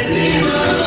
Esse